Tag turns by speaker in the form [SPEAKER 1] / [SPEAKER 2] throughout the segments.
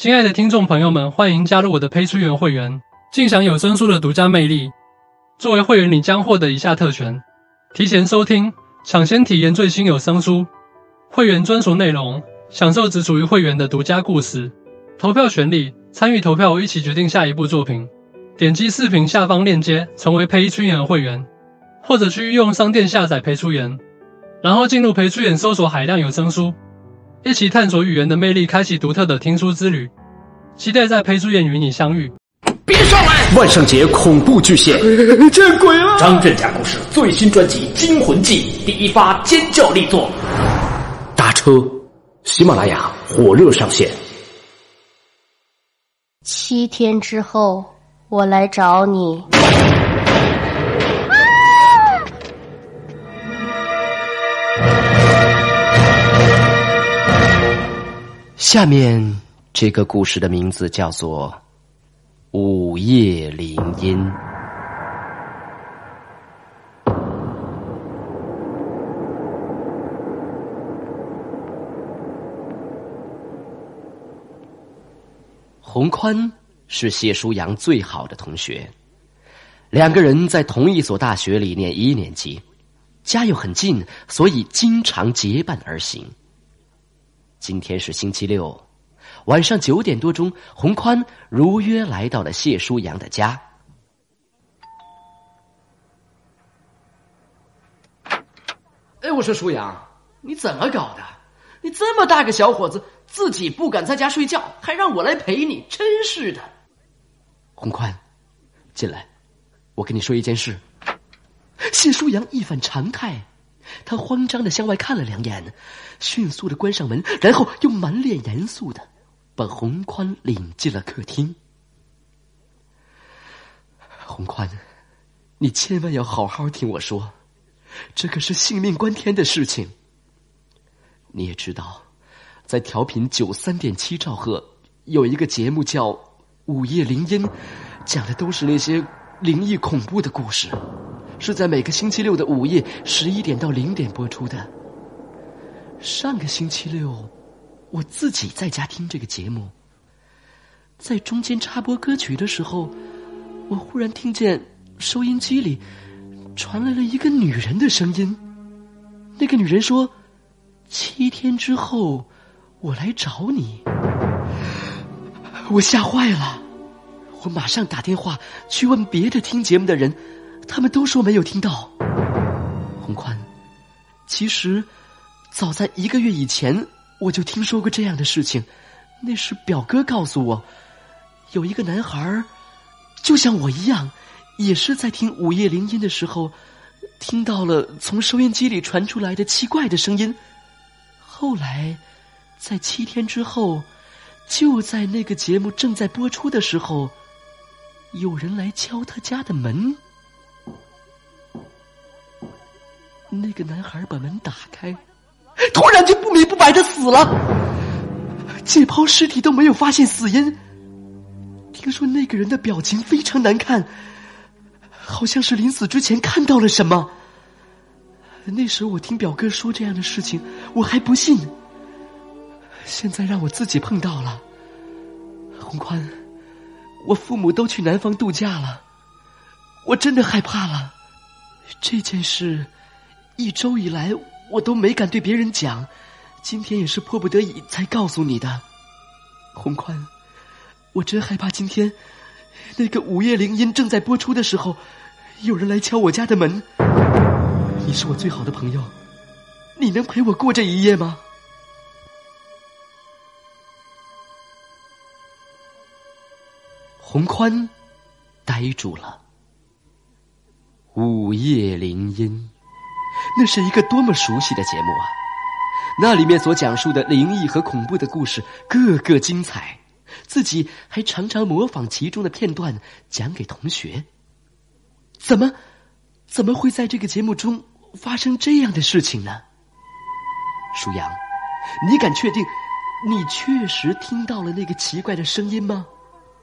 [SPEAKER 1] 亲爱的听众朋友们，欢迎加入我的配书员会员，尽享有声书的独家魅力。作为会员，你将获得以下特权：提前收听，抢先体验最新有声书；会员专属内容，享受只属于会员的独家故事；投票权利，参与投票一起决定下一部作品。点击视频下方链接，成为陪书员会员，或者去御用商店下载陪书员，然后进入陪书员搜索海量有声书。一起探索语言的魅力，开启独特的听书之旅。期待在陪书宴与你相遇。
[SPEAKER 2] 别上来！万圣节恐怖巨献，
[SPEAKER 3] 见鬼了！
[SPEAKER 2] 张震家故事最新专辑《惊魂记》第一发尖叫力作。搭车，喜马拉雅火热上线。
[SPEAKER 4] 七天之后，我来找你。
[SPEAKER 2] 下面这个故事的名字叫做《午夜铃音》。洪宽是谢舒阳最好的同学，两个人在同一所大学里念一年级，家又很近，所以经常结伴而行。今天是星期六，晚上九点多钟，洪宽如约来到了谢舒阳的家。
[SPEAKER 3] 哎，我说舒阳，你怎么搞的？你这么大个小伙子，自己不敢在家睡觉，还让我来陪你，真是的。
[SPEAKER 2] 洪宽，进来，我跟你说一件事。谢舒阳一反常态。他慌张的向外看了两眼，迅速的关上门，然后又满脸严肃的把洪宽领进了客厅。洪宽，你千万要好好听我说，这可是性命关天的事情。你也知道，在调频九三点七兆赫有一个节目叫《午夜铃音》，讲的都是那些灵异恐怖的故事。是在每个星期六的午夜十一点到零点播出的。上个星期六，我自己在家听这个节目，在中间插播歌曲的时候，我忽然听见收音机里传来了一个女人的声音。那个女人说：“七天之后，我来找你。”我吓坏了，我马上打电话去问别的听节目的人。他们都说没有听到，洪宽。其实，早在一个月以前，我就听说过这样的事情。那是表哥告诉我，有一个男孩就像我一样，也是在听午夜铃音的时候，听到了从收音机里传出来的奇怪的声音。后来，在七天之后，就在那个节目正在播出的时候，有人来敲他家的门。那个男孩把门打开，突然就不明不白的死了。解剖尸体都没有发现死因。听说那个人的表情非常难看，好像是临死之前看到了什么。那时候我听表哥说这样的事情，我还不信。现在让我自己碰到了，洪宽，我父母都去南方度假了，我真的害怕了。这件事。一周以来，我都没敢对别人讲，今天也是迫不得已才告诉你的，洪宽，我真害怕今天那个午夜铃音正在播出的时候，有人来敲我家的门。你是我最好的朋友，你能陪我过这一夜吗？洪宽呆住了。午夜铃音。那是一个多么熟悉的节目啊！那里面所讲述的灵异和恐怖的故事，个个精彩。自己还常常模仿其中的片段讲给同学。怎么，怎么会在这个节目中发生这样的事情呢？舒阳，你敢确定，你确实听到了那个奇怪的声音吗？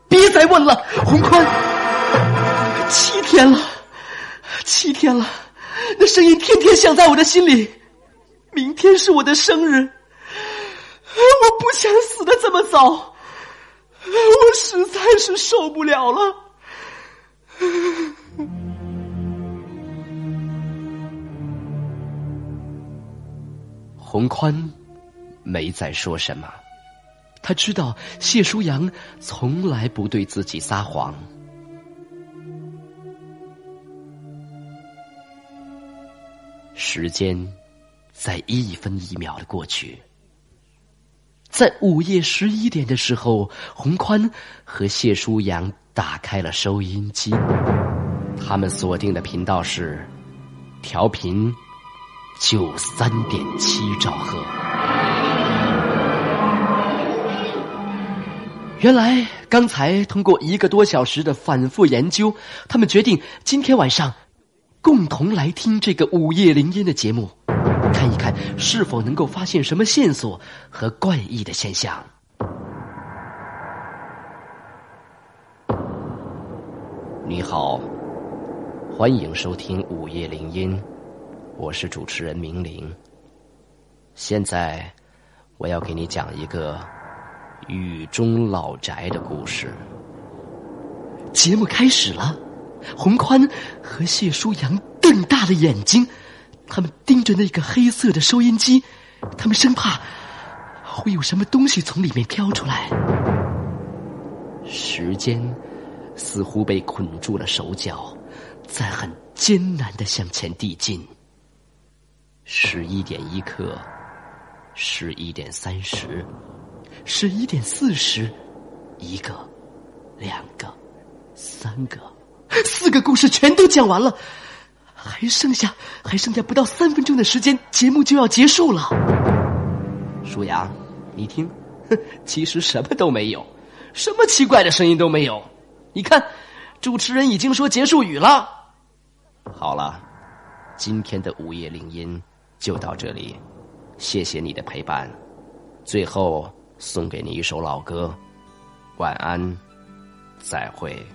[SPEAKER 2] 别再问了，洪宽。七天了，七天了。那声音天天响在我的心里。明天是我的生日，我不想死的这么早。我实在是受不了了。洪宽没再说什么，他知道谢舒阳从来不对自己撒谎。时间在一分一秒的过去，在午夜十一点的时候，洪宽和谢舒扬打开了收音机，他们锁定的频道是调频。九三点七兆赫。原来，刚才通过一个多小时的反复研究，他们决定今天晚上共同来听这个午夜铃音的节目，看一看是否能够发现什么线索和怪异的现象。你好，欢迎收听午夜铃音。我是主持人明玲。现在，我要给你讲一个雨中老宅的故事。节目开始了，洪宽和谢舒阳瞪大了眼睛，他们盯着那个黑色的收音机，他们生怕会有什么东西从里面飘出来。时间似乎被捆住了手脚，在很艰难的向前递进。十一点一刻，十一点三十，十一点四十，一个，两个，三个，四个故事全都讲完了，还剩下还剩下不到三分钟的时间，节目就要结束了。舒阳，你听，其实什么都没有，什么奇怪的声音都没有。你看，主持人已经说结束语了。好了，今天的午夜铃音。就到这里，谢谢你的陪伴。最后送给你一首老歌，晚安，再会。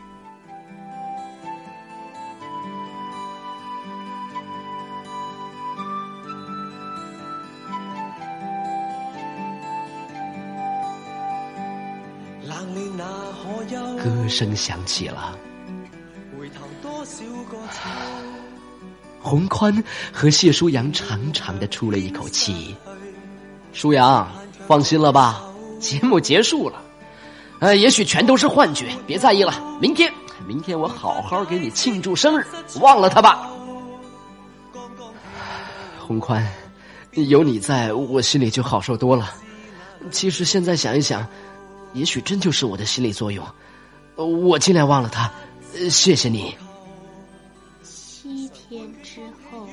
[SPEAKER 2] 歌声响起了。洪宽和谢舒阳长长的出了一口气。舒阳，放心了吧，节目结束了。呃，也许全都是幻觉，别在意了。明天，明天我好好给你庆祝生日，忘了他吧。洪宽，有你在我心里就好受多了。其实现在想一想，也许真就是我的心理作用。我尽量忘了他。谢谢你。
[SPEAKER 4] 七天之后，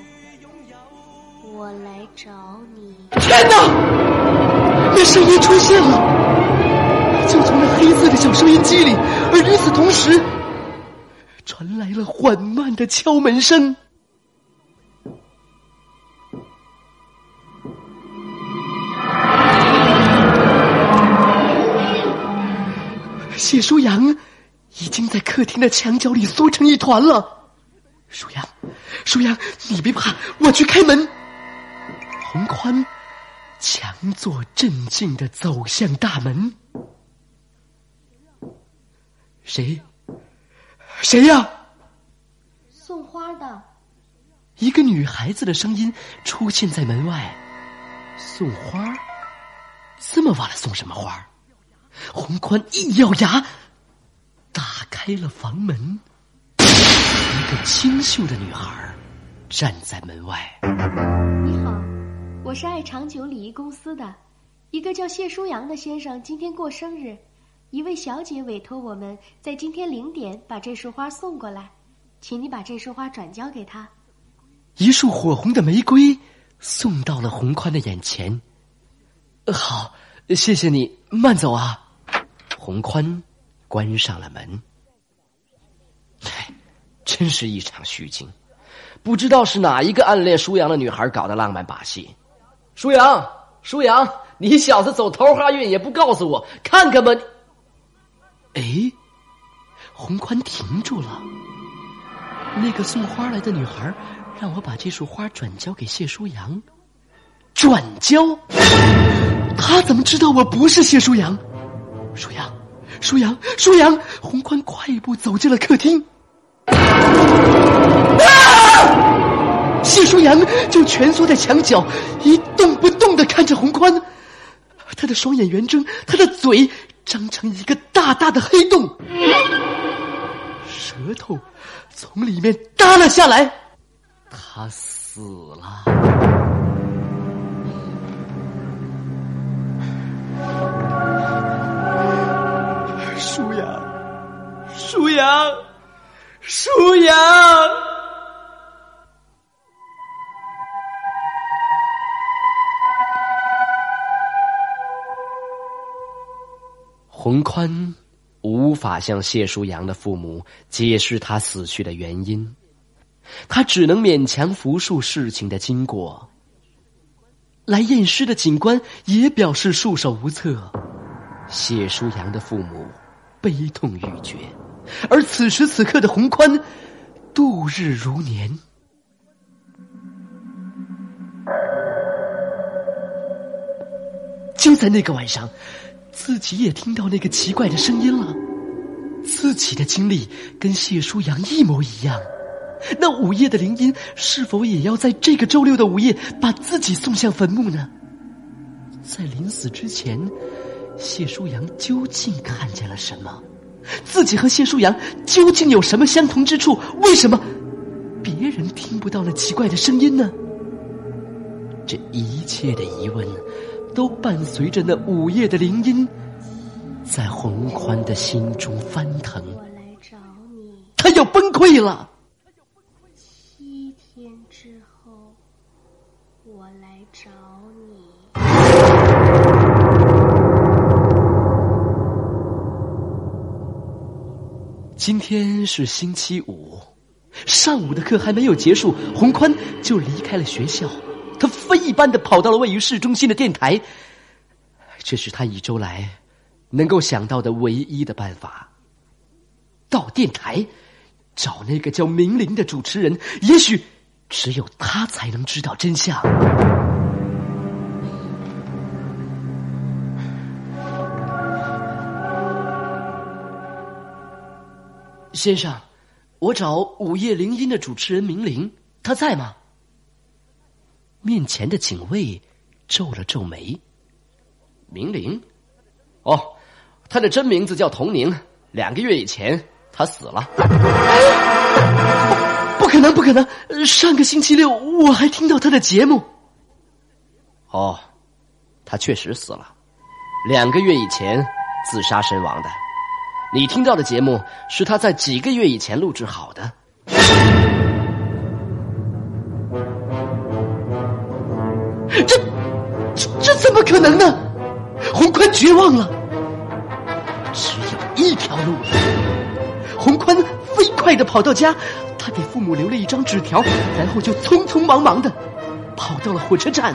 [SPEAKER 4] 我来找你。
[SPEAKER 2] 天哪！那声音出现了，就从那黑色的小收音机里，而与此同时，传来了缓慢的敲门声。谢舒阳已经在客厅的墙角里缩成一团了。舒阳，舒阳，你别怕，我去开门。洪宽强作镇静的走向大门。谁？谁呀？
[SPEAKER 4] 送花的。
[SPEAKER 2] 一个女孩子的声音出现在门外。送花？这么晚了送什么花？洪宽一咬牙，打开了房门。一个清秀的女孩站在门外。
[SPEAKER 4] 你好，我是爱长久礼仪公司的，一个叫谢舒阳的先生今天过生日，一位小姐委托我们在今天零点把这束花送过来，请你把这束花转交给他。
[SPEAKER 2] 一束火红的玫瑰送到了洪宽的眼前。好，谢谢你，慢走啊。洪宽关上了门。真是一场虚惊，不知道是哪一个暗恋舒阳的女孩搞的浪漫把戏。舒阳，舒阳，你小子走桃花运也不告诉我，看看吧。哎，洪宽停住了。那个送花来的女孩让我把这束花转交给谢舒阳。转交？他怎么知道我不是谢舒阳？舒阳，舒阳，舒阳！洪宽快步走进了客厅。啊！谢舒阳就蜷缩在墙角，一动不动的看着洪宽。他的双眼圆睁，他的嘴张成一个大大的黑洞，舌头从里面耷了下来。他死了。舒阳，舒阳，舒阳。洪宽无法向谢舒阳的父母解释他死去的原因，他只能勉强复述事情的经过。来验尸的警官也表示束手无策。谢舒阳的父母悲痛欲绝，而此时此刻的洪宽度日如年。就在那个晚上。自己也听到那个奇怪的声音了，自己的经历跟谢舒阳一模一样。那午夜的铃音是否也要在这个周六的午夜把自己送向坟墓呢？在临死之前，谢舒扬究竟看见了什么？自己和谢舒扬究竟有什么相同之处？为什么别人听不到那奇怪的声音呢？这一切的疑问。都伴随着那午夜的铃音，在洪宽的心中翻腾。
[SPEAKER 4] 我来找你，
[SPEAKER 2] 他要崩溃了。
[SPEAKER 4] 七天之后，我来找你。
[SPEAKER 2] 今天是星期五，上午的课还没有结束，洪宽就离开了学校。他飞一般的跑到了位于市中心的电台，这是他一周来能够想到的唯一的办法。到电台找那个叫明玲的主持人，也许只有他才能知道真相。先生，我找午夜铃音的主持人明玲，他在吗？面前的警卫皱了皱眉。明玲，哦，他的真名字叫童宁。两个月以前，他死了。不可能，不可能！上个星期六我还听到他的节目。哦，他确实死了，两个月以前自杀身亡的。你听到的节目是他在几个月以前录制好的。这，这这怎么可能呢？洪宽绝望了，只有一条路了。洪宽飞快的跑到家，他给父母留了一张纸条，然后就匆匆忙忙的跑到了火车站。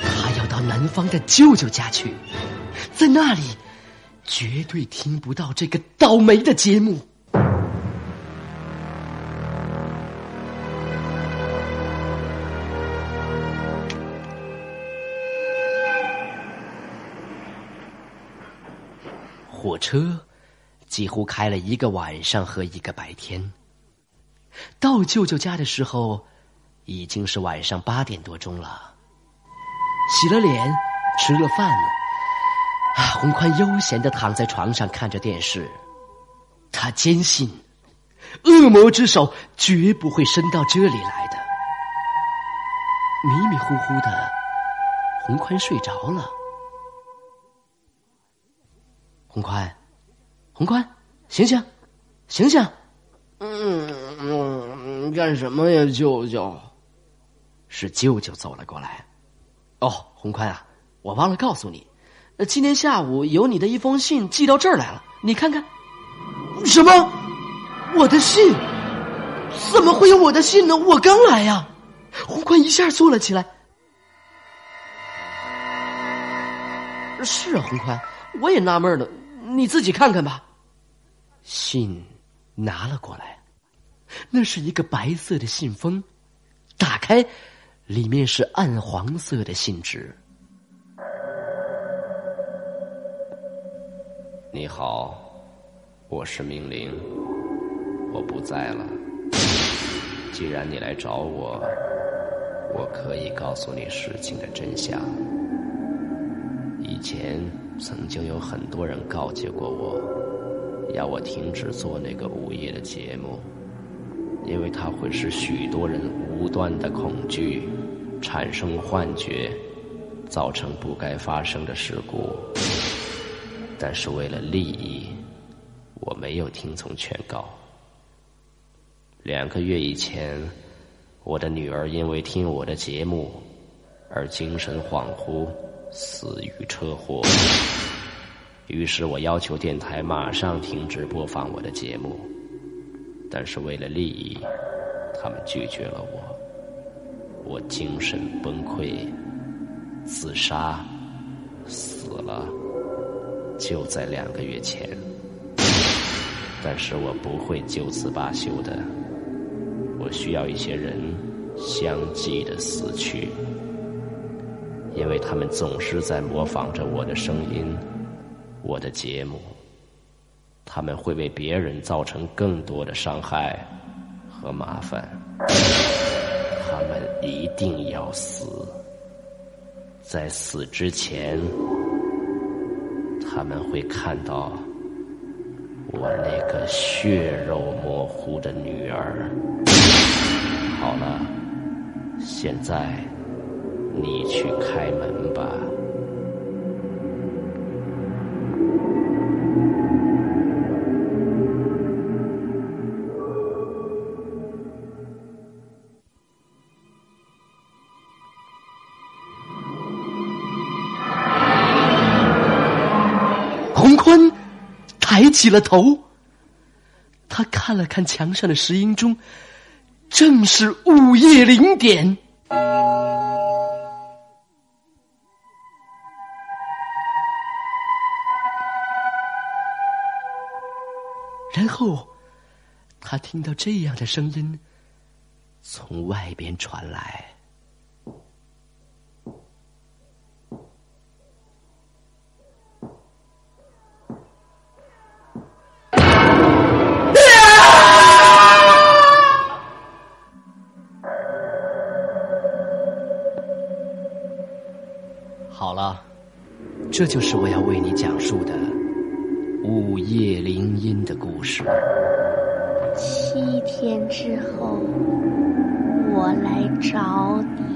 [SPEAKER 2] 他要到南方的舅舅家去，在那里绝对听不到这个倒霉的节目。火车几乎开了一个晚上和一个白天。到舅舅家的时候，已经是晚上八点多钟了。洗了脸，吃了饭，啊，洪宽悠闲的躺在床上看着电视。他坚信，恶魔之手绝不会伸到这里来的。迷迷糊糊的，洪宽睡着了。洪宽，洪宽，醒醒，醒醒！
[SPEAKER 3] 嗯嗯，干什么呀，舅舅？
[SPEAKER 2] 是舅舅走了过来。哦，洪宽啊，我忘了告诉你，今天下午有你的一封信寄到这儿来了，你看看。
[SPEAKER 3] 什么？我的信？怎么会有我的信呢？我刚来呀！洪宽一下坐了起来。
[SPEAKER 2] 是啊，洪宽，我也纳闷呢。你自己看看吧。信拿了过来，那是一个白色的信封，打开，里面是暗黄色的信纸。你好，我是明玲，我不在了。既然你来找我，我可以告诉你事情的真相。以前曾经有很多人告诫过我，要我停止做那个午夜的节目，因为它会使许多人无端的恐惧，产生幻觉，造成不该发生的事故。但是为了利益，我没有听从劝告。两个月以前，我的女儿因为听我的节目而精神恍惚，死于车祸。于是我要求电台马上停止播放我的节目，但是为了利益，他们拒绝了我。我精神崩溃，自杀，死了。就在两个月前，但是我不会就此罢休的。我需要一些人相继的死去，因为他们总是在模仿着我的声音，我的节目。他们会为别人造成更多的伤害和麻烦。他们一定要死，在死之前。他们会看到我那个血肉模糊的女儿。好了，现在你去开门吧。
[SPEAKER 3] 抬起了头，他看了看墙上的石英钟，正是午夜零点。然后，他听到这样的声音从外边传来。这就是我要为你讲述的午夜铃音的故事。
[SPEAKER 4] 七天之后，我来找你。